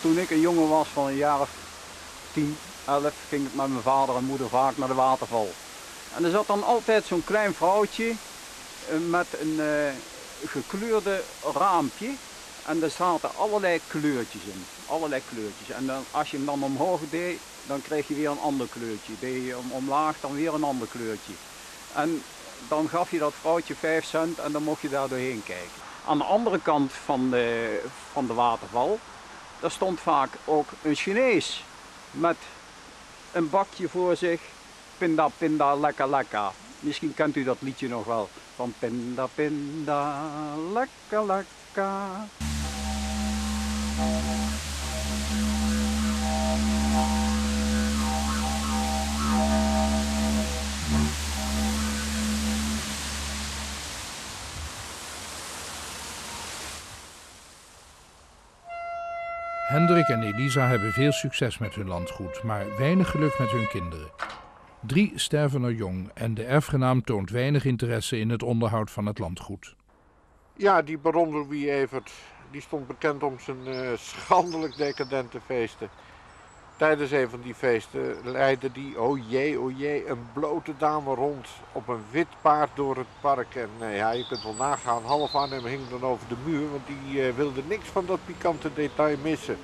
Toen ik een jongen was van een jaar of 10, 11, ging ik met mijn vader en moeder vaak naar de waterval. En er zat dan altijd zo'n klein vrouwtje eh, met een eh, gekleurde raampje. En er zaten allerlei kleurtjes in. Allerlei kleurtjes. En dan, als je hem dan omhoog deed, dan kreeg je weer een ander kleurtje. Deed je hem omlaag, dan weer een ander kleurtje. En dan gaf je dat vrouwtje 5 cent en dan mocht je daar doorheen kijken. Aan de andere kant van de, van de waterval, daar stond vaak ook een Chinees met een bakje voor zich. Pinda, pinda, lekker, lekker. Misschien kent u dat liedje nog wel. Van pinda, pinda, lekker, lekker. Hendrik en Elisa hebben veel succes met hun landgoed, maar weinig geluk met hun kinderen. Drie sterven er jong en de erfgenaam toont weinig interesse in het onderhoud van het landgoed. Ja, die baron Louis Evert, die stond bekend om zijn uh, schandelijk decadente feesten. Tijdens een van die feesten leidde die, oh jee, oh jee, een blote dame rond op een wit paard door het park. En uh, ja, je kunt wel nagaan, half Arnhem hing dan over de muur, want die uh, wilde niks van dat pikante detail missen.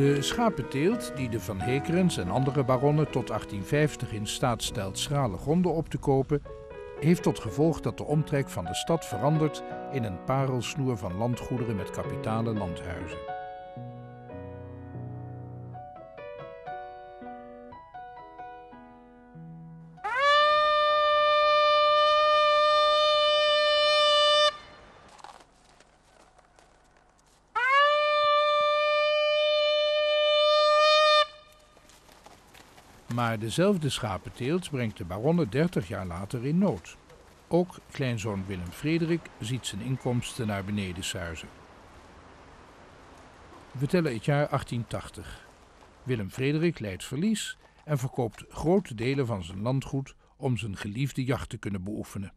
De schapenteelt, die de Van Hekerens en andere baronnen tot 1850 in staat stelt schrale gronden op te kopen, heeft tot gevolg dat de omtrek van de stad verandert in een parelsnoer van landgoederen met kapitale landhuizen. Maar dezelfde schapenteelt brengt de baronnen 30 jaar later in nood. Ook kleinzoon Willem Frederik ziet zijn inkomsten naar beneden suizen. We tellen het jaar 1880. Willem Frederik leidt verlies en verkoopt grote delen van zijn landgoed om zijn geliefde jacht te kunnen beoefenen.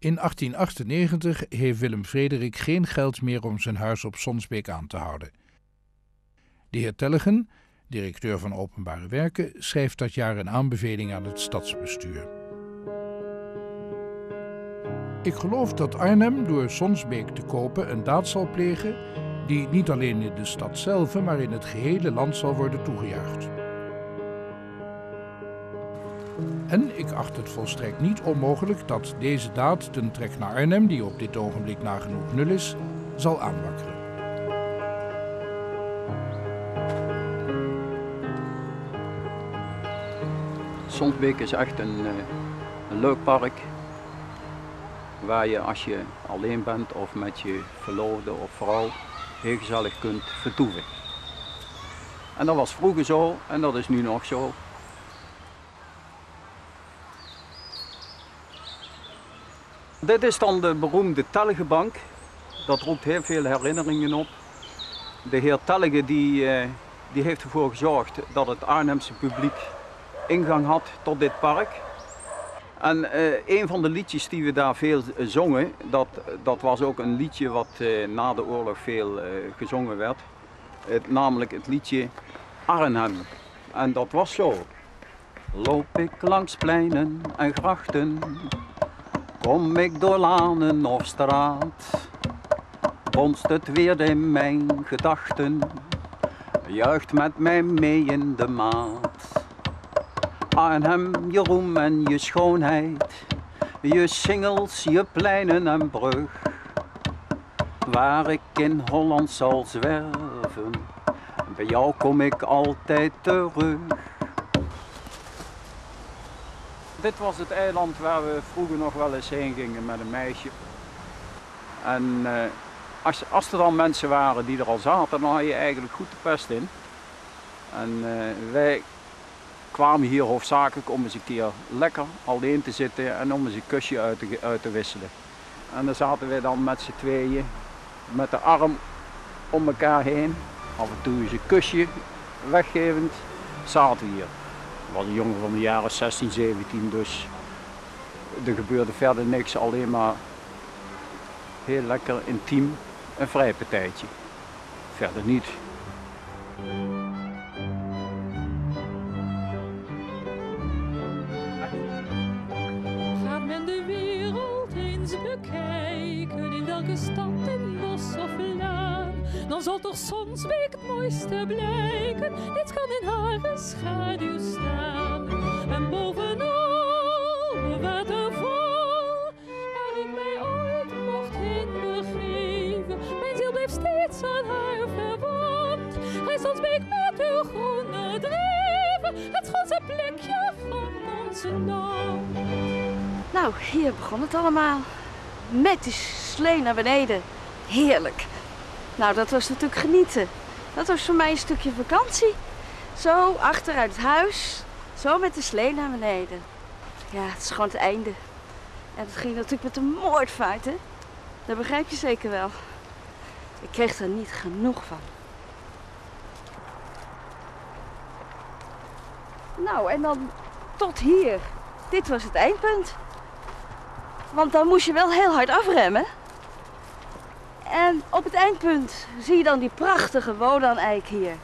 In 1898 heeft Willem Frederik geen geld meer om zijn huis op Sonsbeek aan te houden. De heer Tellegen, directeur van Openbare Werken, schrijft dat jaar een aanbeveling aan het stadsbestuur. Ik geloof dat Arnhem door Sonsbeek te kopen een daad zal plegen die niet alleen in de stad zelf, maar in het gehele land zal worden toegejuicht. En ik acht het volstrekt niet onmogelijk dat deze daad ten trek naar Arnhem, die op dit ogenblik nagenoeg nul is, zal aanwakkeren. Sonsbeek is echt een, eh, een leuk park waar je als je alleen bent of met je verloofde of vrouw heel gezellig kunt vertoeven. En dat was vroeger zo en dat is nu nog zo. Dit is dan de beroemde Telgebank. Dat roept heel veel herinneringen op. De heer Telge die, eh, die heeft ervoor gezorgd dat het Arnhemse publiek ingang had tot dit park. En uh, een van de liedjes die we daar veel zongen, dat, dat was ook een liedje wat uh, na de oorlog veel gezongen werd. Het, namelijk het liedje Arnhem. En dat was zo. Loop ik langs pleinen en grachten, Kom ik door lanen of straat, bonst het weer in mijn gedachten, juicht met mij mee in de maat. Arnhem, je roem en je schoonheid, je singels, je pleinen en brug, waar ik in Holland zal zwerven, bij jou kom ik altijd terug. Dit was het eiland waar we vroeger nog wel eens heen gingen met een meisje. En uh, als, als er dan mensen waren die er al zaten, dan had je eigenlijk goed de pest in. En uh, wij kwamen hier hoofdzakelijk om eens een keer lekker alleen te zitten en om eens een kusje uit te, uit te wisselen. En dan zaten we dan met z'n tweeën met de arm om elkaar heen. Af en toe eens een kusje weggevend, zaten we hier. Was een jongen van de jaren 16, 17, dus er gebeurde verder niks, alleen maar heel lekker intiem een vrijpartijtje. Verder niet. Gaat men de wereld eens bekijken, in welke stad, dan zal toch Sonsbeek het mooiste blijken, dit kan in haar schaduw staan. En bovenal de waterval, waar ik mij ooit mocht heen mijn ziel bleef steeds aan haar verwant. Hij Sonsbeek met uw groene dreven, het schoonste plekje van onze land. Nou, hier begon het allemaal. Met die slee naar beneden. Heerlijk. Nou, dat was natuurlijk genieten. Dat was voor mij een stukje vakantie. Zo achteruit het huis. Zo met de slee naar beneden. Ja, het is gewoon het einde. En het ging natuurlijk met een moordvaart, hè? Dat begrijp je zeker wel. Ik kreeg er niet genoeg van. Nou, en dan tot hier. Dit was het eindpunt. Want dan moest je wel heel hard afremmen. En op het eindpunt zie je dan die prachtige wodan-eik hier.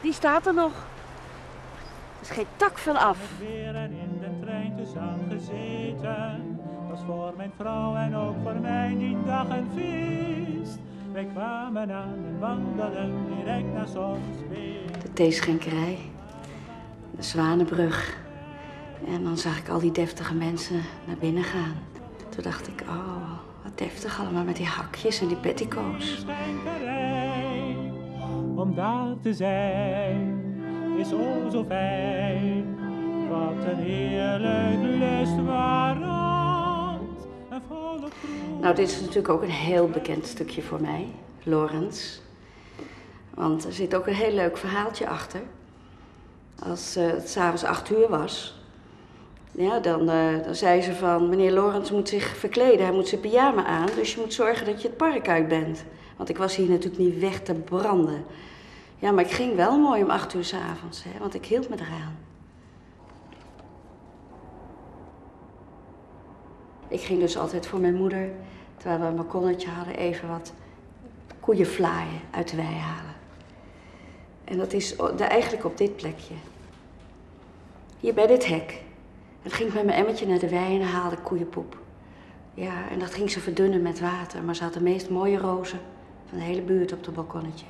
Die staat er nog. Er is geen tak van af. weer en in de trein tezamen gezeten. Was voor mijn vrouw en ook voor mij die dag een feest. Wij kwamen aan en wandelden direct naar Sonsbeek. De theeschenkerij. De Zwanenbrug. En dan zag ik al die deftige mensen naar binnen gaan. Toen dacht ik, oh, wat deftig allemaal met die hakjes en die petticoats. Om daar te zijn, is o zo fijn. Wat een heerlijk lustwarend en groen. Nou, dit is natuurlijk ook een heel bekend stukje voor mij, Lorenz. Want er zit ook een heel leuk verhaaltje achter. Als eh, het s'avonds acht uur was, ja, dan, eh, dan zei ze van... meneer Lorenz moet zich verkleden, hij moet zijn pyjama aan... dus je moet zorgen dat je het park uit bent. Want ik was hier natuurlijk niet weg te branden. Ja, maar ik ging wel mooi om acht uur s'avonds, hè, want ik hield me eraan. Ik ging dus altijd voor mijn moeder, terwijl we een balkonnetje hadden, even wat koeienvlaaien uit de wei halen. En dat is eigenlijk op dit plekje. Hier bij dit hek. En ging ik met mijn emmertje naar de wei en haalde koeienpoep. Ja, en dat ging ze verdunnen met water, maar ze had de meest mooie rozen van de hele buurt op het balkonnetje.